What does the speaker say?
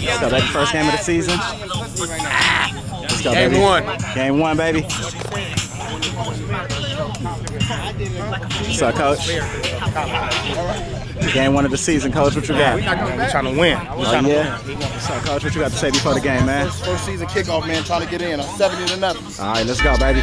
Let's go, baby. First game of the season. Let's go, Game one. Game one, baby. What's up, coach? Game one of the season, coach. What you got? We trying to win. We Oh, yeah. to yeah. What's up, coach? What you got to say before the game, man? First season kickoff, man, trying to get in. I'm 70 to nothing. All right, let's go, baby.